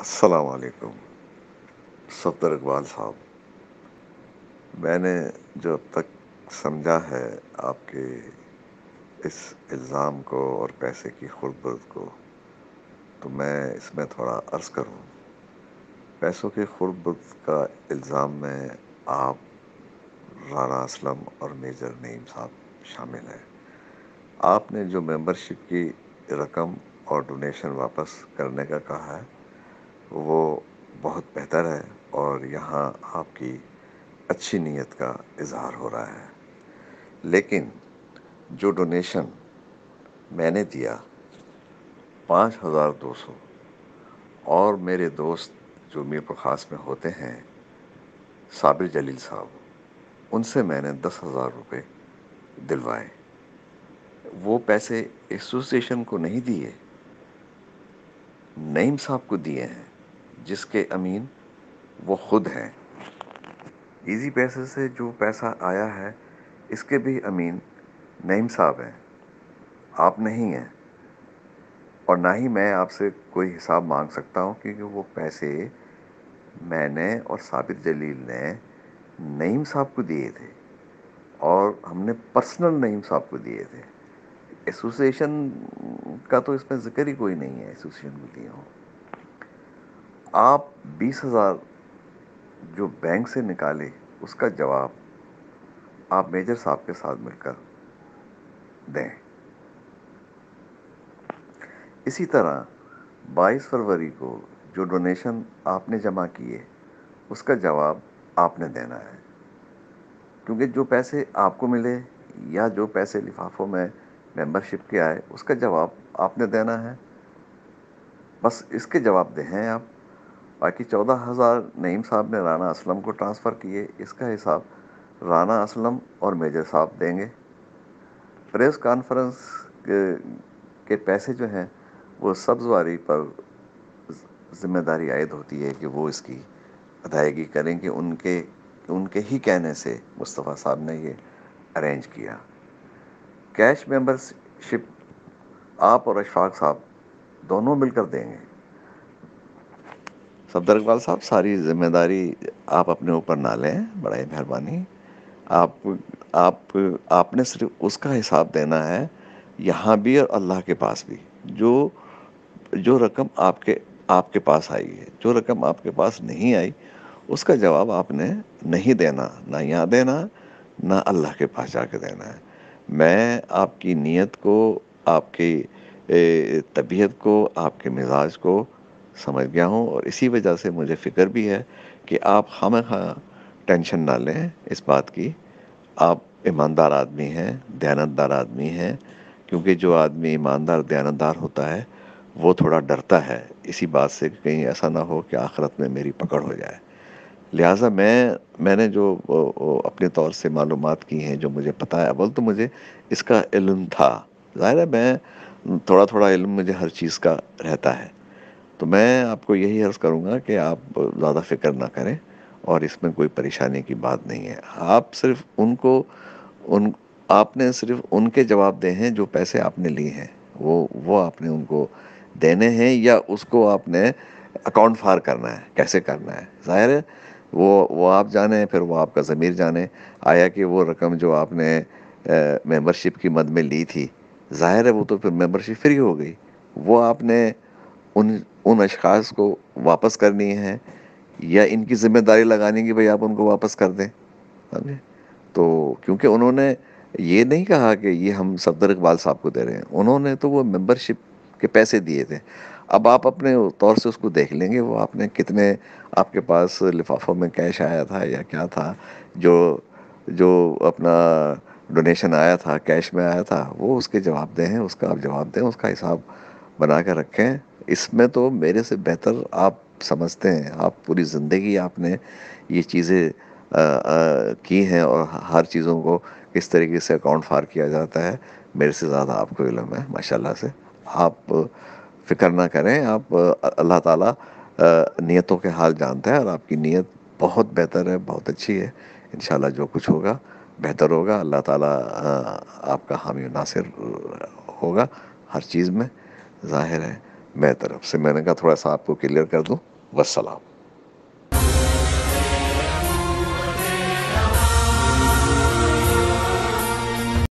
अस्सलाम वालेकुम। सफ़दर इकबाल साहब, मैंने जो अब तक समझा है आपके इस इल्ज़ाम को और पैसे की खुर्द को तो मैं इसमें थोड़ा अर्ज़ करूँ। पैसों की खुर्द का इल्ज़ाम में आप राना असलम और मेजर नईम साहब शामिल हैं। आपने जो मेंबरशिप की रकम और डोनेशन वापस करने का कहा है वो बहुत बेहतर है और यहाँ आपकी अच्छी नीयत का इजहार हो रहा है। लेकिन जो डोनेशन मैंने दिया, पाँच हज़ार दो सौ, और मेरे दोस्त जो मीरपुर ख़ास में होते हैं, साबिर जलील साहब, उनसे मैंने दस हज़ार रुपये दिलवाए। वो पैसे एसोसिएशन को नहीं दिए, नईम साहब को दिए हैं। जिसके अमीन वो खुद हैं। इजी पैसे से जो पैसा आया है, इसके भी अमीन नईम साहब हैं। आप नहीं हैं। और ना ही मैं आपसे कोई हिसाब मांग सकता हूँ क्योंकि वो पैसे मैंने और साबिर जलील ने नईम साहब को दिए थे और हमने पर्सनल नईम साहब को दिए थे। एसोसिएशन का तो इसमें ज़िक्र ही कोई नहीं है एसोसिएशन को दिए हों। आप बीस हज़ार जो बैंक से निकाले, उसका जवाब आप मेजर साहब के साथ मिलकर दें। इसी तरह 22 फरवरी को जो डोनेशन आपने जमा किए, उसका जवाब आपने देना है। क्योंकि जो पैसे आपको मिले या जो पैसे लिफाफों में मेंबरशिप के आए, उसका जवाब आपने देना है। बस इसके जवाब दे आप। बाकी चौदह हज़ार नईम साहब ने राना असलम को ट्रांसफ़र किए इसका हिसाब राना असलम और मेजर साहब देंगे। प्रेस कॉन्फ्रेंस के, के पैसे जो हैं वो सब्जवारी पर ज़िम्मेदारी आयद होती है कि वो इसकी अदायगी करें कि उनके उनके ही कहने से मुस्तफ़ा साहब ने ये अरेंज किया। कैश मेंबरशिप आप और अशफाक साहब दोनों मिलकर देंगे। सफदर इकबाल साहब, सारी ज़िम्मेदारी आप अपने ऊपर ना लें बड़ा ही मेहरबानी। आप आप, आपने सिर्फ़ उसका हिसाब देना है, यहाँ भी और अल्लाह के पास भी। जो जो रकम आपके आपके पास आई है, जो रकम आपके पास नहीं आई, उसका जवाब आपने नहीं देना, ना यहाँ देना, ना अल्लाह के पास जाके देना है। मैं आपकी नीयत को, आपकी तबीयत को, आपके मिजाज को समझ गया हूँ और इसी वजह से मुझे फ़िक्र भी है कि आप हम हाँ टेंशन ना लें इस बात की। आप ईमानदार आदमी हैं दयानतदार आदमी हैं, क्योंकि जो आदमी ईमानदार दयानतदार होता है, वो थोड़ा डरता है। इसी बात से कहीं ऐसा ना हो कि आखिरत में मेरी पकड़ हो जाए। लिहाजा मैं, मैंने जो अपने तौर से मालूम की हैं, जो मुझे पता है, अव्वल तो मुझे इसका इल्म था। ज़ाहिर है मैं थोड़ा थोड़ा इल्म मुझे हर चीज़ का रहता है। तो मैं आपको यही अर्ज़ करूँगा कि आप ज़्यादा फ़िक्र ना करें और इसमें कोई परेशानी की बात नहीं है। आप सिर्फ़ उनको, उन, आपने सिर्फ़ उनके जवाब दे हैं जो पैसे आपने लिए हैं। वो वो आपने उनको देने हैं या उसको आपने अकाउंट फार करना है। कैसे करना है? ज़ाहिर है, वो वो आप जाने, फिर वो आपका ज़मीर जाने। आया कि वो रकम जो आपने मेंबरशिप की मद में ली थी। ज़ाहिर है, वो तो फिर मेंबरशिप फ्री हो गई। वो आपने उन उन अशखास को वापस करनी है, या इनकी ज़िम्मेदारी लगानी कि भाई आप उनको वापस कर दें, समझे? तो क्योंकि उन्होंने ये नहीं कहा कि ये हम सफदर इकबाल साहब को दे रहे हैं, उन्होंने तो वो मेंबरशिप के पैसे दिए थे। अब आप अपने तौर से उसको देख लेंगे, वो आपने कितने आपके पास लिफाफों में कैश आया था या क्या था, जो जो अपना डोनेशन आया था, कैश में आया था, वो उसके जवाब दें उसका आप जवाब दें, उसका हिसाब बना कर रखें। इसमें तो मेरे से बेहतर आप समझते हैं, आप पूरी ज़िंदगी आपने ये चीज़ें की हैं और हर चीज़ों को किस तरीके से अकाउंट फार किया जाता है, मेरे से ज़्यादा आपको इलम है, माशाल्लाह से। आप फ़िक्र ना करें, आप अल्लाह ताला नीयतों के हाल जानता है और आपकी नीयत बहुत बेहतर है, बहुत अच्छी है। इन जो कुछ होगा, बेहतर होगा। अल्लाह ताला आपका हामी नासिर होगा। हर चीज़ में ज़ाहिर है। मैं तरफ़ से मैंने कहा थोड़ा-सा आपको क्लियर कर दूँ, वस्सलाम।